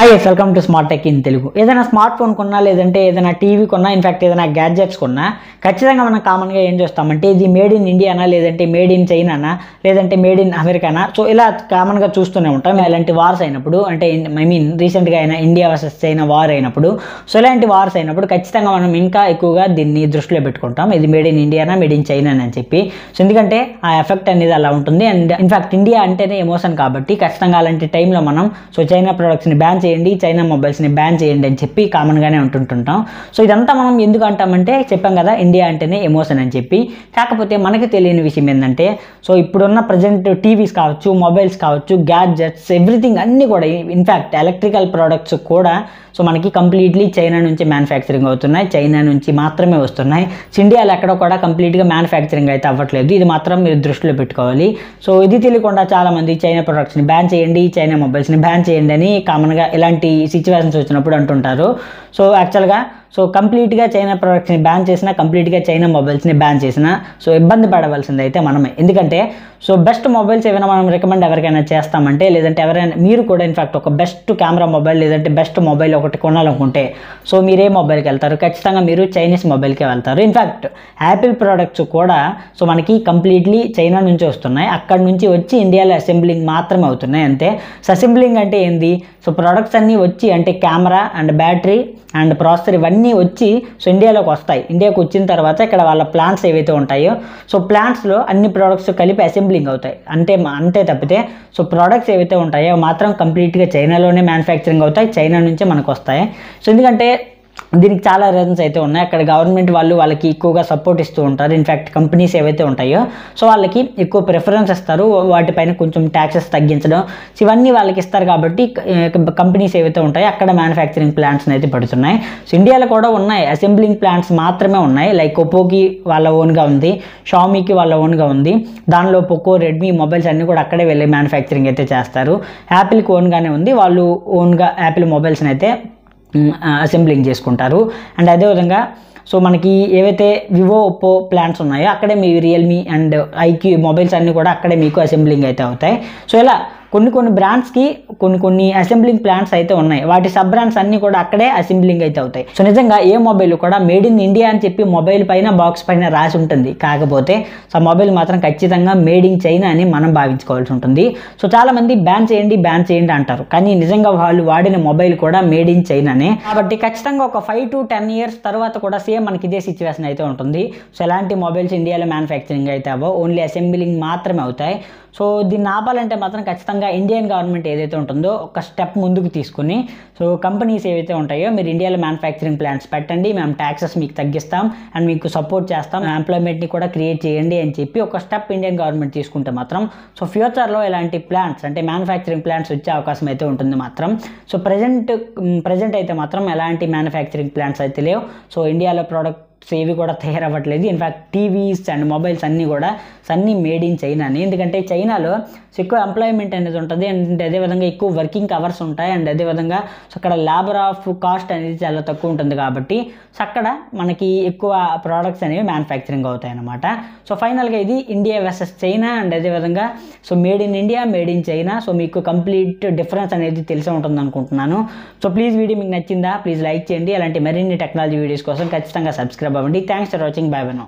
Hi welcome to smart tech in Telugu ఏదైనా smart phone కొన్నా లేదంటే ఏదైనా టీవీ కొన్నా ఇన్ఫాక్ట్ ఏదైనా గ్యాడ్జెట్స్ కొన్నా ఖచ్చితంగా మనం కామన్గా ఏం చేస్తామంటే ఇది మేడ్ ఇన్ ఇండియానా లేదంటే మేడ్ ఇన్ చైనానా లేదంటే మేడ్ ఇన్ అమెరికానా సో ఇలా కామన్గా చూస్తూనే ఉంటాం. ఇలాంటి వార్స్ అయినప్పుడు అంటే ఐ మీన్ రీసెంట్గా అయినా ఇండియా వర్సెస్ చైనా వార్ అయినప్పుడు సో ఇలాంటి వార్స్ అయినప్పుడు ఖచ్చితంగా మనం ఇంకా ఎక్కువగా దీన్ని దృష్టిలో పెట్టుకుంటాం. ఇది మేడ్ ఇన్ ఇండియానా మేడ్ ఇన్ చైనా అని చెప్పి. సో ఎందుకంటే ఆ ఎఫెక్ట్ అనేది అలా ఉంటుంది. అండ్ ఇన్ఫాక్ట్ ఇండియా అంటేనే ఎమోషన్ కాబట్టి ఖచ్చితంగా అలాంటి టైంలో మనం సో చైనా ప్రొడక్ట్స్ని బ్యాన్ చేయండి చైనా మొబైల్స్ని బ్యాన్ చేయండి అని చెప్పి కామన్గానే ఉంటుంటుంటాం. సో ఇదంతా మనం ఎందుకు అంటామంటే చెప్పాం కదా ఇండియా అంటేనే ఎమోషన్ అని చెప్పి. కాకపోతే మనకి తెలియని విషయం ఏంటంటే సో ఇప్పుడున్న ప్రజెంట్ టీవీస్ కావచ్చు మొబైల్స్ కావచ్చు గ్యాడ్జెట్స్ ఎవ్రీథింగ్ అన్నీ కూడా ఇన్ఫ్యాక్ట్ ఎలక్ట్రికల్ ప్రోడక్ట్స్ కూడా సో మనకి కంప్లీట్లీ చైనా నుంచి మ్యానుఫ్యాక్చరింగ్ అవుతున్నాయి. చైనా నుంచి మాత్రమే వస్తున్నాయి. సో ఇండియాలో ఎక్కడ కూడా కంప్లీట్గా మ్యానుఫ్యాక్చరింగ్ అయితే అవ్వట్లేదు. ఇది మాత్రం మీరు దృష్టిలో పెట్టుకోవాలి. సో ఇది తెలియకుండా చాలామంది చైనా ప్రొడక్ట్స్ని బ్యాన్ చేయండి చైనా మొబైల్స్ని బ్యాన్ చేయండి అని కామన్గా ఇలాంటి సిచ్యువేషన్స్ వచ్చినప్పుడు అంటుంటారు. సో యాక్చువల్గా సో కంప్లీట్గా చైనా ప్రొడక్ట్స్ని బ్యాన్ చేసినా కంప్లీట్గా చైనా మొబైల్స్ని బ్యాన్ చేసినా సో ఇబ్బంది పడవలసింది అయితే మనమే. ఎందుకంటే సో బెస్ట్ మొబైల్స్ ఏమైనా మనం రికమెండ్ ఎవరికైనా చేస్తామంటే లేదంటే ఎవరైనా మీరు కూడా ఇన్ఫాక్ట్ ఒక బెస్ట్ కెమెరా మొబైల్ లేదంటే బెస్ట్ మొబైల్ ఒకటి కొనాలనుకుంటే సో మీరు ఏ మొబైల్కి వెళ్తారు? ఖచ్చితంగా మీరు చైనీస్ మొబైల్కే వెళ్తారు. ఇన్ఫాక్ట్ యాపిల్ ప్రోడక్ట్స్ కూడా సో మనకి కంప్లీట్లీ చైనా నుంచి వస్తున్నాయి. అక్కడ నుంచి వచ్చి ఇండియాలో అసెంబ్లింగ్ మాత్రమే అవుతున్నాయి అంతే. అసెంబ్లింగ్ అంటే ఏంది? సో ప్రొడక్ట్స్ అన్నీ వచ్చి అంటే camera and battery and processor ఇవన్నీ వచ్చి సో ఇండియాలోకి వస్తాయి. ఇండియాకి వచ్చిన తర్వాత ఇక్కడ వాళ్ళ ప్లాంట్స్ ఏవైతే ఉంటాయో సో ప్లాంట్స్లో అన్ని ప్రోడక్ట్స్ కలిపి అసెంబ్లింగ్ అవుతాయి. అంటే అంతే తప్పితే సో ప్రోడక్ట్స్ ఏవైతే ఉంటాయో మాత్రం కంప్లీట్గా చైనాలోనే మ్యానుఫ్యాక్చరింగ్ అవుతాయి. చైనా నుంచే మనకు వస్తాయి. సో ఎందుకంటే దీనికి చాలా రీజన్స్ అయితే ఉన్నాయి. అక్కడ గవర్నమెంట్ వాళ్ళు వాళ్ళకి ఎక్కువగా సపోర్ట్ ఇస్తూ ఉంటారు. ఇన్ఫ్యాక్ట్ కంపెనీస్ ఏవైతే ఉంటాయో సో వాళ్ళకి ఎక్కువ ప్రిఫరెన్స్ ఇస్తారు. వాటిపైన కొంచెం ట్యాక్సెస్ తగ్గించడం. ఇవన్నీ వాళ్ళకి ఇస్తారు కాబట్టి కంపెనీస్ ఏవైతే ఉంటాయో అక్కడ మ్యానుఫ్యాక్చరింగ్ ప్లాంట్స్ అయితే పడుతున్నాయి. సో ఇండియాలో కూడా ఉన్నాయి. అసెంబ్లింగ్ ప్లాంట్స్ మాత్రమే ఉన్నాయి. లైక్ ఒప్పోకి వాళ్ళ ఓన్గా ఉంది. షామీకి వాళ్ళ ఓన్గా ఉంది. దానిలో పొకో రెడ్మీ మొబైల్స్ అన్నీ కూడా అక్కడే వెళ్ళి మ్యానుఫ్యాక్చరింగ్ అయితే చేస్తారు. యాపిల్కి ఓన్గానే ఉంది. వాళ్ళు ఓన్గా యాపిల్ మొబైల్స్ని అయితే అసెంబ్లింగ్ చేసుకుంటారు. అండ్ అదేవిధంగా సో మనకి ఏవైతే వివో ఒప్పో ప్లాన్స్ ఉన్నాయో అక్కడే Mi Realme and iQOO mobiles అన్నీ కూడా అక్కడే మీకు అసెంబ్లింగ్ అయితే అవుతాయి. సో ఇలా కొన్ని కొన్ని బ్రాండ్స్కి కొన్ని కొన్ని అసెంబ్లింగ్ ప్లాంట్స్ అయితే ఉన్నాయి. వాటి సబ్ బ్రాండ్స్ అన్నీ కూడా అక్కడే అసెంబ్లింగ్ అయితే అవుతాయి. సో నిజంగా ఏ మొబైల్ కూడా మేడ్ ఇన్ ఇండియా అని చెప్పి మొబైల్ పైన బాక్స్ పైన రాసి ఉంటుంది. కాకపోతే సో మొబైల్ మాత్రం ఖచ్చితంగా మేడ్ ఇన్ చైనా అని మనం భావించుకోవాల్సి ఉంటుంది. సో చాలామంది బ్యాన్ చేయండి బ్యాన్ చేయండి అంటారు. కానీ నిజంగా వాళ్ళు వాడిన మొబైల్ కూడా మేడ్ ఇన్ చైనానే కాబట్టి ఖచ్చితంగా ఒక ఫైవ్ టు టెన్ ఇయర్స్ తర్వాత కూడా సేమ్ మనకి ఇదే సిచ్యువేషన్ అయితే ఉంటుంది. సో ఎలాంటి మొబైల్స్ ఇండియాలో మ్యానుఫ్యాక్చరింగ్ అయితే అవ్వో ఓన్లీ అసెంబ్లింగ్ మాత్రమే అవుతాయి. సో దీన్ని ఆపాలంటే మాత్రం ఖచ్చితంగా ఇండియన్ గవర్నమెంట్ ఏదైతే ఉంటుందో ఒక స్టెప్ ముందుకు తీసుకుని సో కంపెనీస్ ఏవైతే ఉంటాయో మీరు ఇండియాలో మ్యానుఫ్యాక్చరింగ్ ప్లాంట్స్ పెట్టండి మేము ట్యాక్సెస్ మీకు తగ్గిస్తాం అండ్ మీకు సపోర్ట్ చేస్తాం ఎంప్లాయ్మెంట్ని కూడా క్రియేట్ చేయండి అని చెప్పి ఒక స్టెప్ ఇండియన్ గవర్నమెంట్ తీసుకుంటే మాత్రం సో ఫ్యూచర్లో ఇలాంటి ప్లాంట్స్ అంటే మ్యానుఫ్యాక్చరింగ్ ప్లాంట్స్ వచ్చే అవకాశం అయితే ఉంటుంది మాత్రం. సో ప్రజెంట్ ప్రజెంట్ అయితే మాత్రం ఎలాంటి మ్యానుఫ్యాక్చరింగ్ ప్లాంట్స్ అయితే లేవు. సో ఇండియాలో ప్రోడక్ట్ ఏవి కూడా తయారవ్వట్లేదు. In fact TVs and mobiles అన్నీ కూడా అన్నీ మేడ్ ఇన్ చైనాని ఎందుకంటే చైనాలో సో ఎక్కువ ఎంప్లాయ్మెంట్ అనేది ఉంటుంది అండ్ అదేవిధంగా ఎక్కువ వర్కింగ్ అవర్స్ ఉంటాయి అండ్ అదేవిధంగా సో అక్కడ లేబర్ ఆఫ్ కాస్ట్ అనేది చాలా తక్కువ ఉంటుంది కాబట్టి సో అక్కడ మనకి ఎక్కువ ప్రోడక్ట్స్ అనేవి మ్యానుఫ్యాక్చరింగ్ అవుతాయి అన్నమాట. సో ఫైనల్గా ఇది ఇండియా వర్సెస్ చైనా అండ్ అదేవిధంగా so made in India made in China so మీకు కంప్లీట్ డిఫరెన్స్ అనేది తెలిసి ఉంటుంది అనుకుంటున్నాను. సో ప్లీజ్ వీడియో మీకు నచ్చిందా? ప్లీజ్ లైక్ చేయండి. అలాంటి మరిన్ని టెక్నాలజీ వీడియోస్ కోసం ఖచ్చితంగా subscribe Prabhavandi. Thanks for watching. Bye bye now.